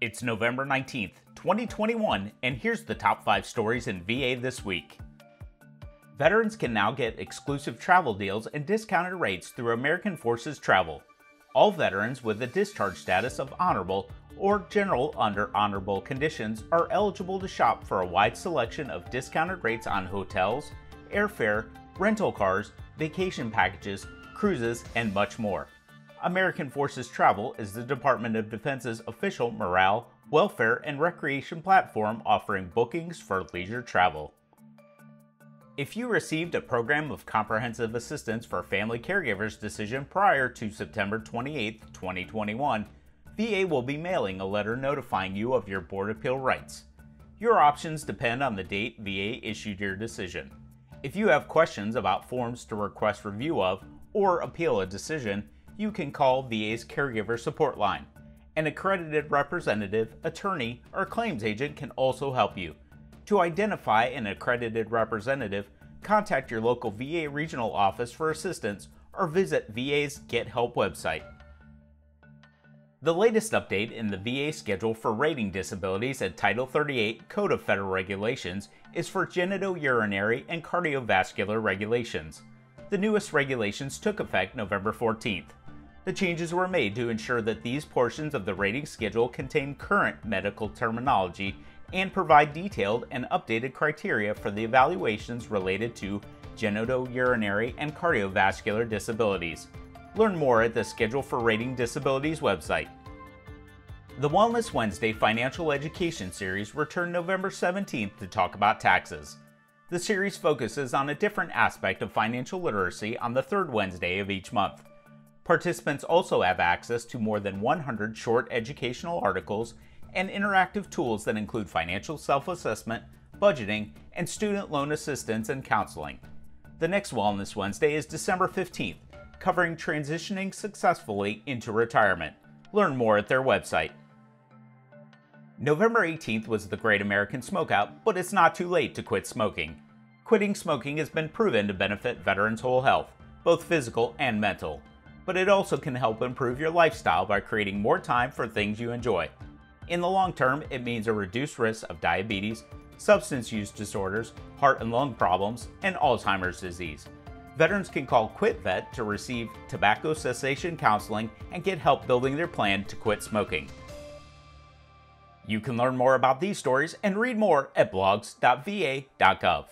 It's November 19th, 2021, and here's the top five stories in VA this week. Veterans can now get exclusive travel deals and discounted rates through American Forces Travel. All veterans with a discharge status of honorable or general under honorable conditions are eligible to shop for a wide selection of discounted rates on hotels, airfare, rental cars, vacation packages, cruises, and much more. American Forces Travel is the Department of Defense's official morale, welfare, and recreation platform offering bookings for leisure travel. If you received a program of comprehensive assistance for family caregivers decision prior to September 28, 2021, VA will be mailing a letter notifying you of your board appeal rights. Your options depend on the date VA issued your decision. If you have questions about forms to request review of or appeal a decision, you can call VA's Caregiver Support Line. An accredited representative, attorney, or claims agent can also help you. To identify an accredited representative, contact your local VA regional office for assistance or visit VA's Get Help website. The latest update in the VA schedule for rating disabilities at Title 38 Code of Federal Regulations is for genitourinary and cardiovascular regulations. The newest regulations took effect November 14th. The changes were made to ensure that these portions of the rating schedule contain current medical terminology and provide detailed and updated criteria for the evaluations related to genitourinary and cardiovascular disabilities. Learn more at the Schedule for Rating Disabilities website. The Wellness Wednesday Financial Education Series returned November 17th to talk about taxes. The series focuses on a different aspect of financial literacy on the third Wednesday of each month. Participants also have access to more than 100 short educational articles and interactive tools that include financial self assessment, budgeting, and student loan assistance and counseling. The next Wellness Wednesday is December 15th, covering transitioning successfully into retirement. Learn more at their website. November 18th was the Great American Smokeout, but it's not too late to quit smoking. Quitting smoking has been proven to benefit veterans' whole health, both physical and mental. But it also can help improve your lifestyle by creating more time for things you enjoy. In the long term, it means a reduced risk of diabetes, substance use disorders, heart and lung problems, and Alzheimer's disease. Veterans can call QuitVet to receive tobacco cessation counseling and get help building their plan to quit smoking. You can learn more about these stories and read more at blogs.va.gov.